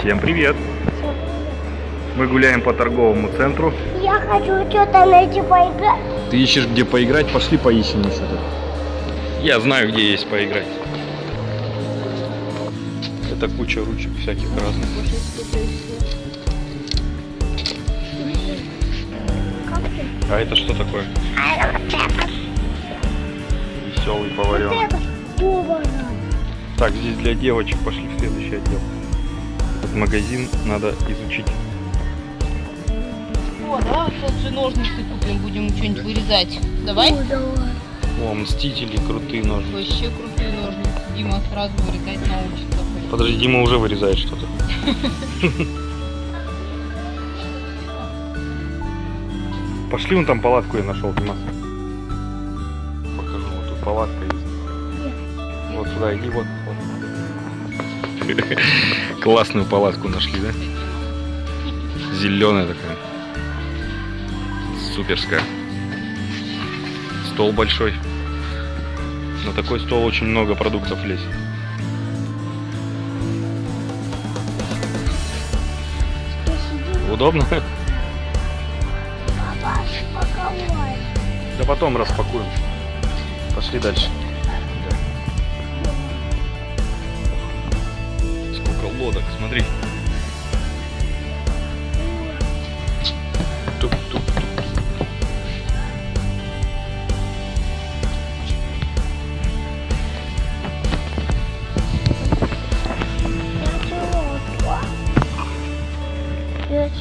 Всем привет! Мы гуляем по торговому центру. Я хочу что-то найти поиграть. Ты ищешь где поиграть? Пошли поищем что-то. Я знаю, где есть поиграть. Это куча ручек всяких разных. А это что такое? Веселый поваренок. Так, здесь для девочек пошли в следующий отдел. Этот магазин надо изучить. О, да, тот же ножницы купим, будем что-нибудь вырезать. Давай? Ну, давай. О, мстители, крутые ножи. Вообще крутые ножницы. Дима сразу вырезать научится. Подожди, Дима уже вырезает что-то. Пошли, вон там палатку я нашел, Димас. Покажу, вот тут палатка есть. Вот сюда иди, вот. вот. Классную палатку нашли, да? Зеленая такая. Суперская. Стол большой. На такой стол очень много продуктов лезет. Удобно? Спаковай. Да потом распакуем. Пошли дальше. Смотри. Тук-тук-тук. Пять.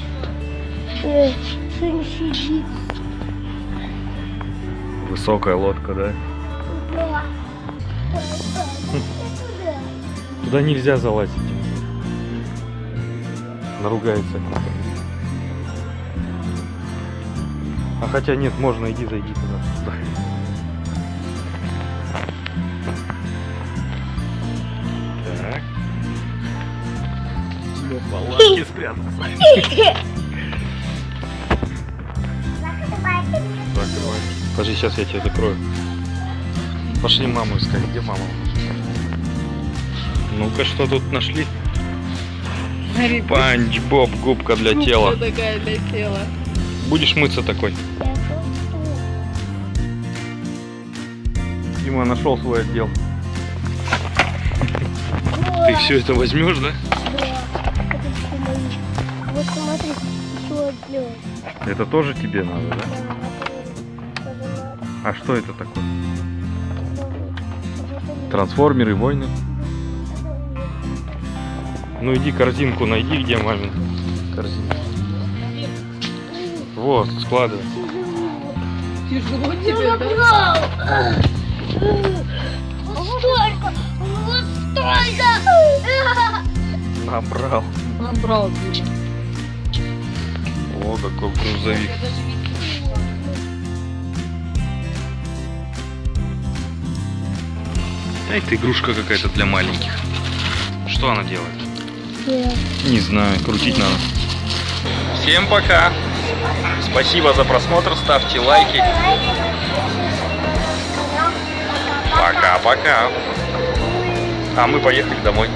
Пять. Сын сидит. Высокая лодка, да? Да. Туда нельзя залазить. Наругается. А хотя нет, можно, иди, зайди туда. Так. Палатки спрятаться. Закрывай. Подожди, сейчас я тебя закрою. Пошли маму искать. Где мама? Ну-ка, что тут нашли? Панч Боб, губка для тела. такая для тела. Будешь мыться такой? Дима нашел свой отдел. Ты все это возьмешь, да? Вот смотри, еще одно. Это тоже тебе надо, да? А что это такое? Трансформеры, войны? Ну иди корзинку найди, где мамин корзинка. Вот, складывай. Тяжело Я тебе, да? набрал. Вот столько. Вот столько. Набрал. Набрал Дима. О, какой грузовик. А это игрушка какая-то для маленьких. Что она делает? Не знаю, крутить надо. Всем пока. Спасибо за просмотр, ставьте лайки. Пока-пока. А мы поехали домой.